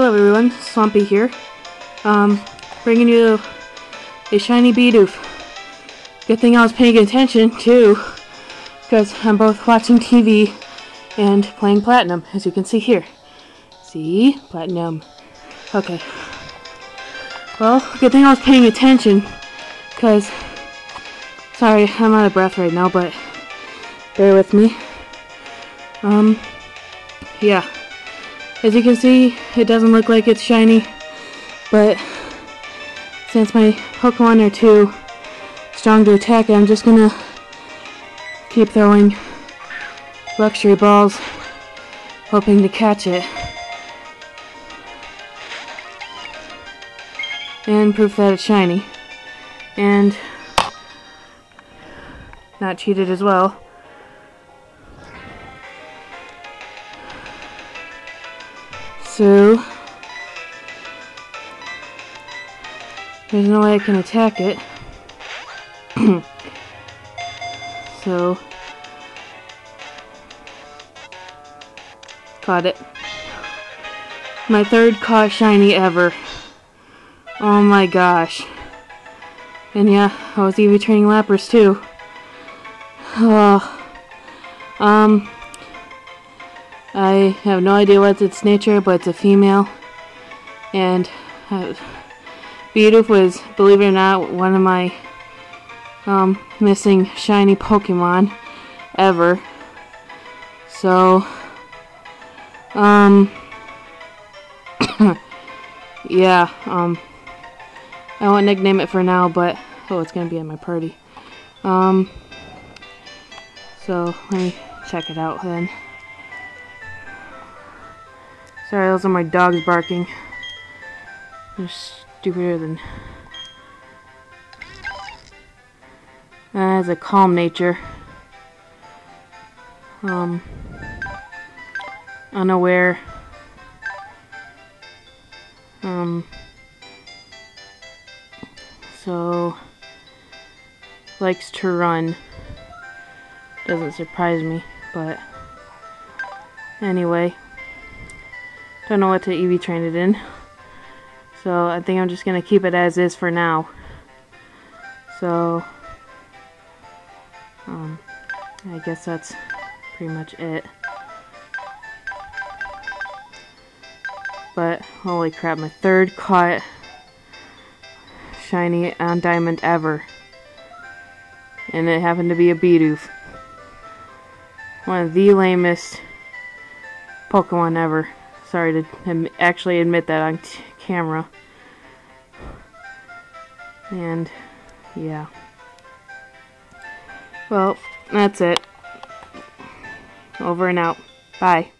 up everyone? Swampy here. Um, bringing you a shiny Bidoof. Good thing I was paying attention too, because I'm both watching TV and playing Platinum, as you can see here. See? Platinum. Okay. Well, good thing I was paying attention, because, sorry, I'm out of breath right now, but bear with me. Um, yeah. As you can see, it doesn't look like it's shiny, but since my Pokemon are too strong to attack I'm just gonna keep throwing luxury balls, hoping to catch it. And proof that it's shiny. And not cheated as well. So, there's no way I can attack it. so, caught it. My third caught shiny ever. Oh my gosh. And yeah, I was even training Lapras too. Oh. Um, I have no idea what its nature, but it's a female. And uh, Bidoof was, believe it or not, one of my um, missing shiny Pokemon ever. So, um, yeah, um, I won't nickname it for now, but, oh, it's gonna be at my party. Um, so, let me check it out then. Sorry, those are my dogs barking. They're stupider than... That has a calm nature. Um, unaware. Um, so, likes to run. Doesn't surprise me, but anyway. Don't know what to EV train it in. So I think I'm just going to keep it as is for now. So, um, I guess that's pretty much it. But, holy crap, my third caught shiny on diamond ever. And it happened to be a Bidoof. One of the lamest Pokemon ever. Sorry to actually admit that on camera. And, yeah. Well, that's it. Over and out. Bye.